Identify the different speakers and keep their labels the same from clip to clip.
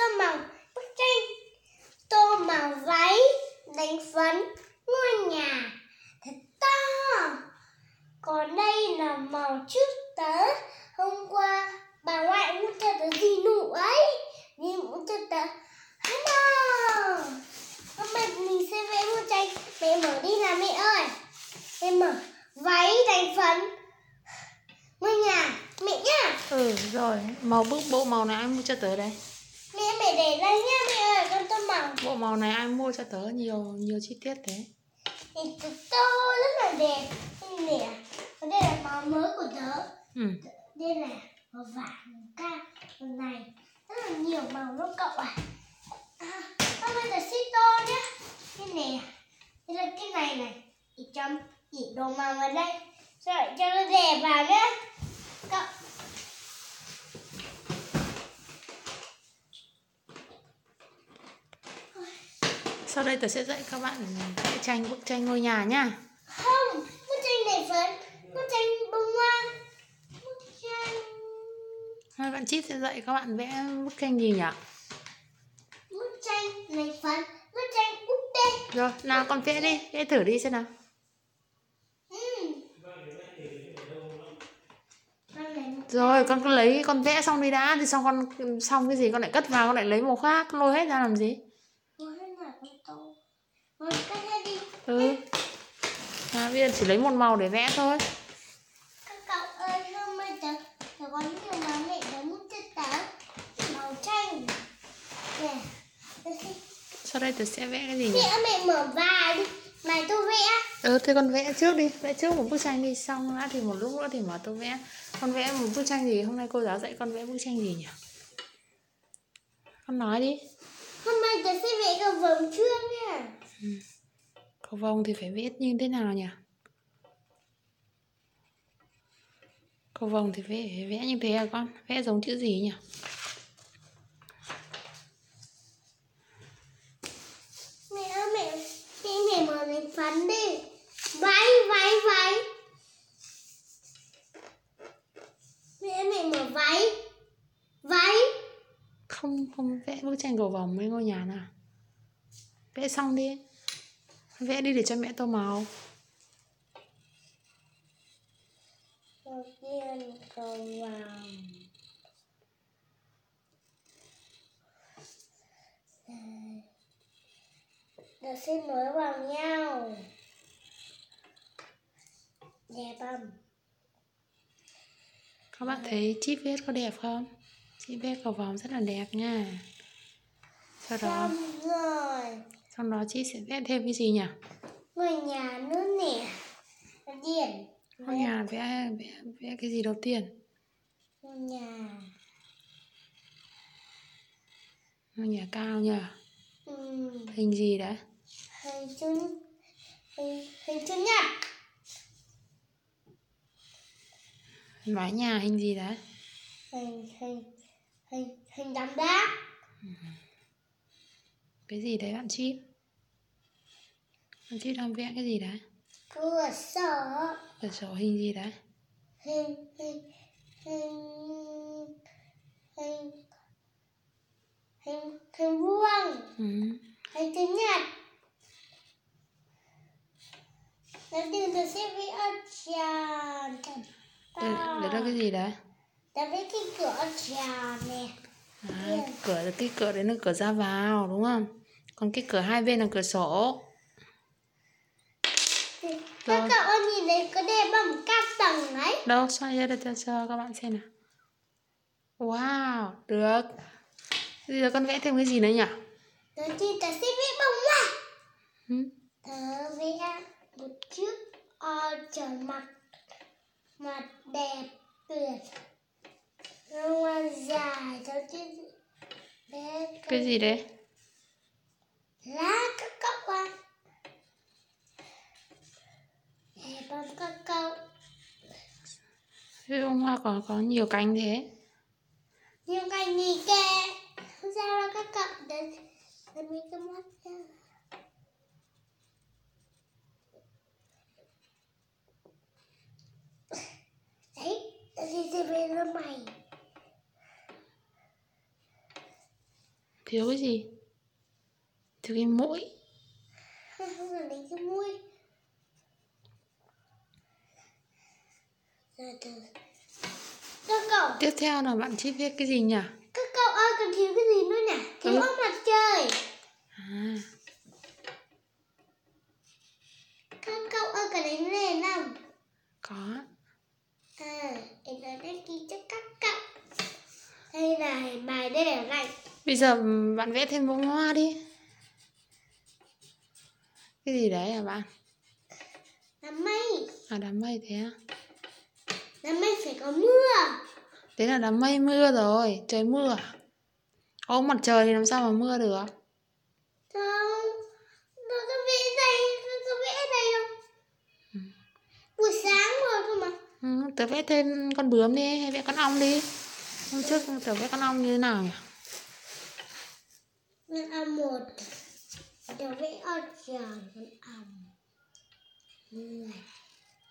Speaker 1: tô màu bức tranh tô màu váy đánh phấn, ngôi nhà thật to. Còn đây là màu trước tớ. Hôm qua bà ngoại mua cho tớ gì nụ ấy đi mua cho tớ. Hello hôm nay mình sẽ vẽ bức tranh. Mẹ mở đi nào mẹ ơi. Mẹ mở. Váy đánh phấn. Ngôi nhà. Mẹ nhá.
Speaker 2: Ừ rồi. Màu bức bộ màu nào em mua cho tớ đây? Bộ màu này ai mua cho tớ nhiều nhiều chi tiết thế.
Speaker 1: Thì tớ rất là đẹp. Nè đây là màu mới của tớ.
Speaker 2: Ừ.
Speaker 1: Đây là màu vàng cam màu này. Rất là nhiều màu luôn cậu à à nay tớ sẽ tô nhá. Đây nè đây là cái này này. Chỉ chấm chỉ đồ màu vào đây. Rồi cho nó đẹp vào nhá. Cậu
Speaker 2: Sau đây tớ sẽ dạy các bạn vẽ tranh bức tranh ngôi nhà nhá
Speaker 1: không bức tranh này phấn bức tranh bông hoa. Bức tranh
Speaker 2: Hai bạn Chip sẽ dạy các bạn vẽ bức tranh gì nhỉ?
Speaker 1: Bức tranh này phấn bức tranh búp bê.
Speaker 2: Rồi nào con vẽ đi Vẽ thử đi xem nào.
Speaker 1: Ừ.
Speaker 2: Rồi con cứ lấy con vẽ xong đi đã. Thì xong con xong cái gì con lại cất vào Con lại lấy màu khác lôi hết ra làm gì
Speaker 1: Ủa, thế nào con tô Rồi cắt hết đi
Speaker 2: Ừ. À, Bây giờ chỉ lấy một màu để vẽ thôi.
Speaker 1: Các cậu ơi hôm nay tớ Tớ có nhiều màu mẹ tớ muốn cho tớ Màu tranh. Nè
Speaker 2: Sau đây tớ sẽ vẽ cái gì nhỉ?
Speaker 1: Mẹ mẹ mở bài đi. Này tôi vẽ.
Speaker 2: Ừ thế con vẽ trước đi. Vẽ trước một bức tranh đi. Xong đã thì một lúc nữa thì mở tôi vẽ. Con vẽ một bức tranh gì? Hôm nay cô giáo dạy con vẽ bức tranh gì nhỉ? Con nói đi.
Speaker 1: Hôm nay tớ sẽ vẽ cầu vồng trước nha
Speaker 2: Cầu vồng thì phải vẽ như thế nào nhỉ? Cầu vồng thì phải vẽ như thế à con? Vẽ giống chữ gì nhỉ?
Speaker 1: Mẹ ơi mẹ Mẹ mẹ mở lấy phấn đi. Váy váy váy Mẹ mẹ mở váy Váy
Speaker 2: Không không vẽ bức tranh cầu vồng với ngôi nhà nào. Vẽ xong đi Vẽ đi để cho mẹ tô màu.
Speaker 1: Đầu tiên cầu vồng Được sẽ nối vào nhau. Đẹp không?
Speaker 2: Các bạn thấy chip viết có đẹp không? Chip viết cầu vồng rất là đẹp nha. Sau đó
Speaker 1: Xong rồi
Speaker 2: Sau đó chị sẽ vẽ thêm cái gì nhỉ?
Speaker 1: Ngôi nhà nữa nè tiên
Speaker 2: Ngôi nhà vẽ, vẽ vẽ cái gì đầu tiên?
Speaker 1: Ngôi nhà
Speaker 2: Ngôi nhà cao nhỉ?
Speaker 1: Ừm,
Speaker 2: Hình gì đấy?
Speaker 1: Hình chữ Hình, hình chữ nhật
Speaker 2: Mái nhà hình gì đấy?
Speaker 1: Hình hình Hình hình đám đá
Speaker 2: Cái gì đấy bạn chip? Bạn chip đang vẽ cái gì đấy?
Speaker 1: Cửa sổ
Speaker 2: Cửa sổ hình gì đấy?
Speaker 1: hình hình hình hình hình hình vuông
Speaker 2: Ừ.
Speaker 1: hình chữ nhật đầu tiên tôi sẽ vẽ tròn
Speaker 2: Đấy, là cái gì đấy?
Speaker 1: ta vẽ cái cửa tròn nè
Speaker 2: À, cửa cái cửa đấy là cửa ra vào đúng không? Còn cái cửa hai bên là cửa sổ.
Speaker 1: Các cậu nhìn thấy có đẹp không các tầng ấy
Speaker 2: Đâu, xoay ra cho, cho các bạn xem nào. Wow, được. Bây giờ con vẽ thêm cái gì nữa nhỉ?
Speaker 1: đầu tiên ta sẽ vẽ bông hoa
Speaker 2: Ừ.
Speaker 1: tớ vẽ một chiếc o tròn mặt mặt đẹp tuyệt Bông hoa dài tớ sẽ vẽ
Speaker 2: Cái gì đấy?
Speaker 1: lá không các cậu
Speaker 2: Cái bông hoa có có nhiều cánh thế.
Speaker 1: nhiều ngày nghỉ kè không sao đâu các cậu. Đến đến mấy cái mắt nha đấy đi xem bên nó mày.
Speaker 2: Thiếu cái gì? Thiếu cái mũi.
Speaker 1: Không đến cái mũi rồi từ các cậu.
Speaker 2: Tiếp theo là bạn chỉ viết cái gì nhỉ?
Speaker 1: Các cậu ơi còn thiếu cái gì nữa nhỉ? Thiếu
Speaker 2: Ừ.
Speaker 1: ông mặt trời.
Speaker 2: À.
Speaker 1: Các cậu ơi còn đến nền không?
Speaker 2: Có.
Speaker 1: À em nói đây ghi cho các cậu. Đây này bài đây là này
Speaker 2: bây giờ bạn vẽ thêm bông hoa đi. Cái gì đấy hả bạn?
Speaker 1: Đám mây.
Speaker 2: À đám mây thế à
Speaker 1: đám mây phải có mưa.
Speaker 2: Đấy là đám mây mưa rồi trời mưa. Có ông mặt trời thì làm sao mà mưa được?
Speaker 1: Không nó có vẽ đây nó có vẽ đây không?
Speaker 2: Ừ.
Speaker 1: buổi sáng rồi cơ mà.
Speaker 2: Ừ, tớ vẽ thêm con bướm đi hay vẽ con ong đi. Hôm trước tớ vẽ con ong như thế nào nhỉ?
Speaker 1: Ăn một Đầu vẽ ở tròn con ong. Người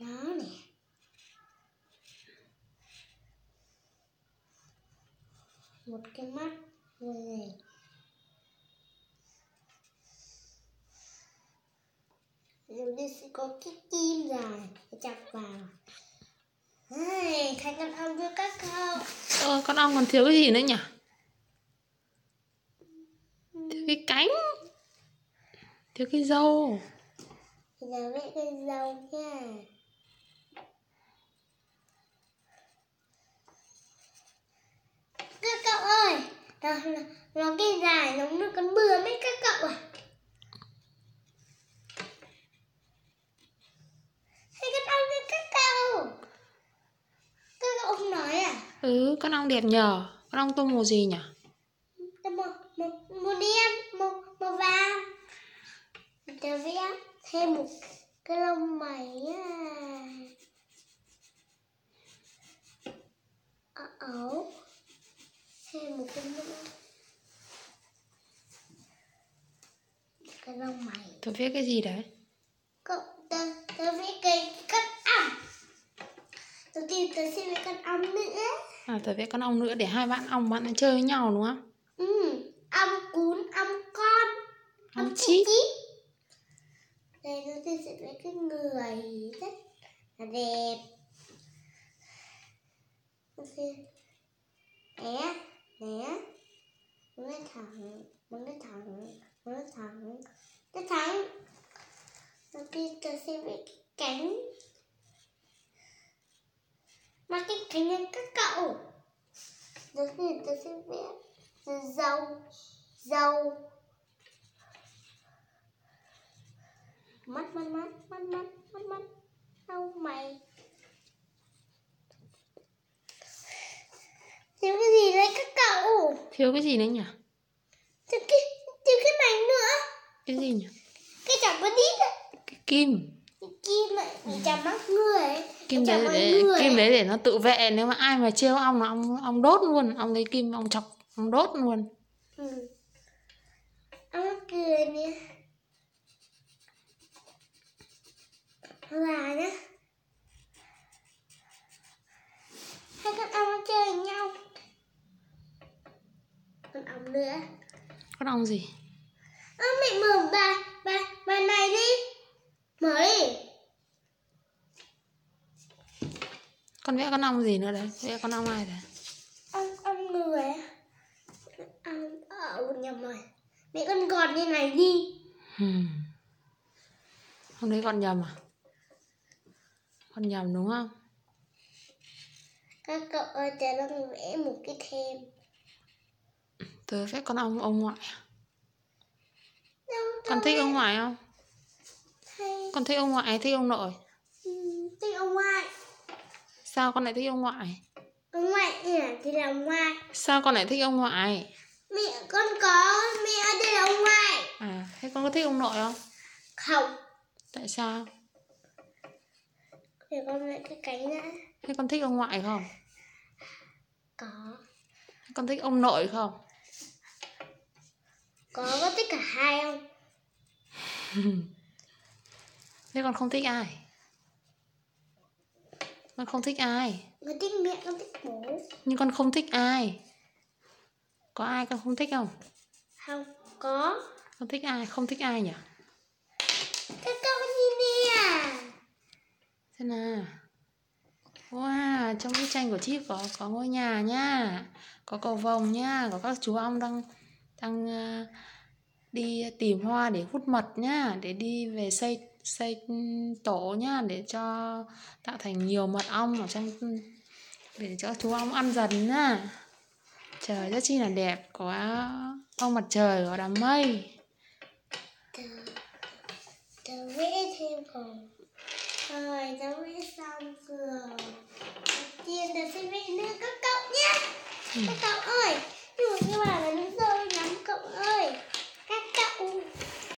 Speaker 1: Đó nè Một cái mắt Người Rồi đây sẽ có cái kim dài để chặt vào. Đây, thành con ong cho các cậu.
Speaker 2: Ờ, con ong còn thiếu cái gì nữa nhỉ? Thiếu cái cánh. Thiếu cái râu.
Speaker 1: Thì là vẽ cây dâu nha Các cậu ơi Đó là, là cây dài giống như con bướm ấy các cậu à Hay con ong như các cậu. Các cậu nói à?
Speaker 2: Ừ con ong đẹp nhờ. Con ong tôm màu gì nhỉ?
Speaker 1: Màu, màu, màu đen, màu, màu vàng Tao vẽ thêm một cái lông mày á. Ở ấu Thêm một cái mũi Cái lông mày.
Speaker 2: Tớ viết cái gì đấy?
Speaker 1: Cậu, tao, tao vẽ cây con ong. Đầu tiên tao sẽ vẽ con ong nữa.
Speaker 2: À tớ vẽ con ong nữa để hai bạn ong bạn chơi với nhau đúng không?
Speaker 1: Ừ, ong cún, ong con
Speaker 2: ong chít.
Speaker 1: Đây nó sẽ vẽ cái người rất là đẹp. Ok Né, né Muốn cái thẳng, muốn cái thẳng, muốn cái thẳng. Cái thẳng. Nó kia tôi sẽ vẽ cái cánh. Mà cái cánh này các cậu. Nó tiên tôi sẽ vẽ dâu Dâu mắt mắt mắt mắt mắt mắt mắt. Đâu mày. Thiếu cái gì đấy các cậu?
Speaker 2: Thiếu cái gì nữa nhỉ?
Speaker 1: Thiếu cái thiếu cái mảnh nữa.
Speaker 2: Cái gì nhỉ?
Speaker 1: Cái chẳng có đít ấy
Speaker 2: cái kim.
Speaker 1: Cái kim ấy chạm mắt người ấy.
Speaker 2: Kim đấy để,
Speaker 1: người
Speaker 2: kim
Speaker 1: ấy.
Speaker 2: đấy để nó tự vệ nếu mà ai mà trêu ong là ong ong đốt luôn. Ong lấy kim ong chọc ong đốt luôn.
Speaker 1: Ừ. ông cười nè. Là nhá. Hai con ong chơi nhau con ong nữa.
Speaker 2: Con ong gì?
Speaker 1: Ơ mẹ mở bài bài bài này đi. Mở đi.
Speaker 2: Con vẽ con ong gì nữa đấy vẽ con ong ai đấy
Speaker 1: Ông ông người Ông ở nhầm rồi. Mẹ con gọt như này đi.
Speaker 2: Hmm. không đấy con nhầm à? Con nhầm đúng không?
Speaker 1: Các cậu ơi tớ đang vẽ một cái thêm
Speaker 2: tớ vẽ con ong ông ngoại. Con thích ông ngoại không? Con thích ông ngoại hay thích ông nội?
Speaker 1: Ừ, Thích ông ngoại.
Speaker 2: Sao con lại thích ông ngoại?
Speaker 1: Ông ngoại thì là ông ngoại.
Speaker 2: Sao con lại thích ông ngoại?
Speaker 1: Mẹ con có Mẹ đây là ông ngoại.
Speaker 2: À thế con có thích ông nội không?
Speaker 1: Không.
Speaker 2: Tại sao?
Speaker 1: Để con vẽ cái cánh đã
Speaker 2: thế con thích ông ngoại không?
Speaker 1: Có.
Speaker 2: Con thích ông nội không
Speaker 1: Có có thích cả hai không
Speaker 2: thế con không thích ai con không thích ai
Speaker 1: Con thích mẹ con thích bố
Speaker 2: nhưng con không thích ai có ai con không thích không
Speaker 1: Không có.
Speaker 2: Con thích ai? Không thích ai nhỉ?
Speaker 1: Các con nhìn nè.
Speaker 2: Xem nào. Wow, trong bức tranh của chị có có ngôi nhà nha, có cầu vồng nha, có các chú ong đang đang ờ, đi tìm hoa để hút mật nhá, để đi về xây xây tổ nhá, để cho tạo thành nhiều mật ong ở trong để cho chú ong ăn dần nhá. Trời rất chi là đẹp, có ông mặt trời, có đám mây.
Speaker 1: Tớ, vẽ thêm còn. Rồi, tớ vẽ xong rồi. Đầu tiên tớ sẽ vẽ nữa các cậu nhé.
Speaker 2: Ừ.
Speaker 1: Các cậu ơi, nhưng mà các bạn là ơi các cậu